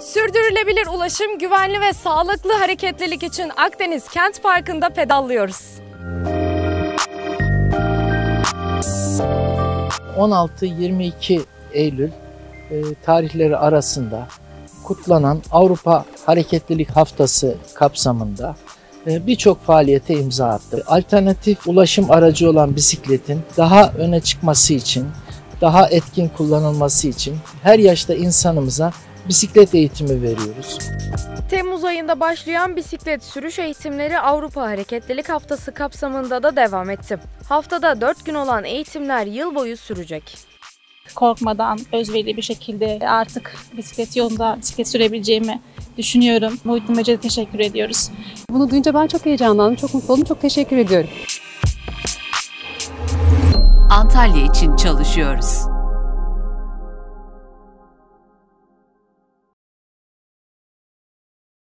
Sürdürülebilir ulaşım, güvenli ve sağlıklı hareketlilik için Akdeniz Kent Parkı'nda pedallıyoruz. 16-22 Eylül e, tarihleri arasında kutlanan Avrupa Hareketlilik Haftası kapsamında e, birçok faaliyete imza attı. Alternatif ulaşım aracı olan bisikletin daha öne çıkması için, daha etkin kullanılması için her yaşta insanımıza bisiklet eğitimi veriyoruz. Temmuz ayında başlayan bisiklet sürüş eğitimleri Avrupa Hareketlilik Haftası kapsamında da devam etti. Haftada 4 gün olan eğitimler yıl boyu sürecek. korkmadan özverili bir şekilde artık bisiklet yolunda bisiklet sürebileceğimi düşünüyorum. Muhittin Böce'ye teşekkür ediyoruz. Bunu duyunca ben çok heyecanlandım, çok mutlu oldum. Çok teşekkür ediyorum. Antalya için çalışıyoruz.